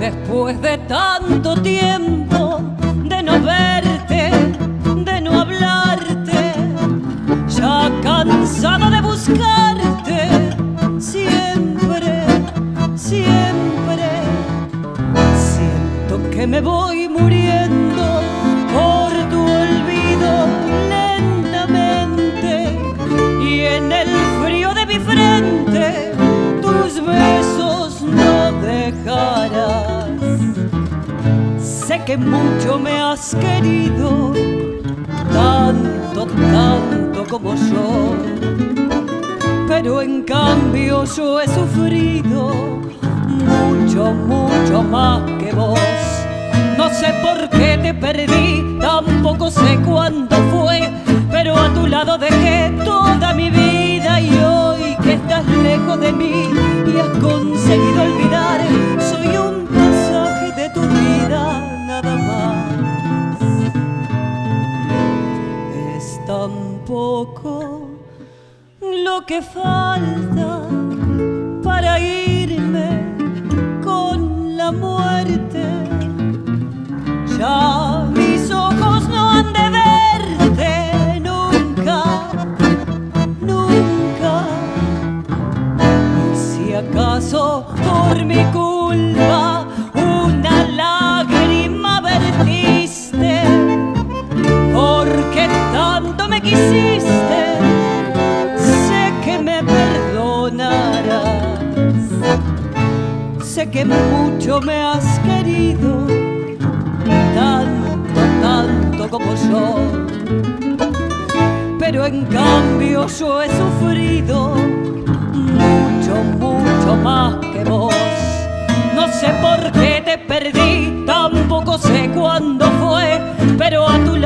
Después de tanto tiempo de no verte, de no hablarte, ya cansado de buscarte, siempre, siempre, siento que me voy muriendo por tu olvido lentamente y en el frío de mi frente Que mucho me has querido, tanto, tanto como yo, pero en cambio yo he sufrido mucho, mucho más que vos. No sé por qué te perdí, poco lo que falta para irme con la muerte. Ya mis ojos no han de verte nunca, nunca. Y si acaso por mi culpa Sé que mucho me has querido, tanto, tanto como yo. Pero en cambio yo he sufrido mucho, mucho más que vos. No sé por qué te perdí, tampoco sé cuándo fue, pero a tu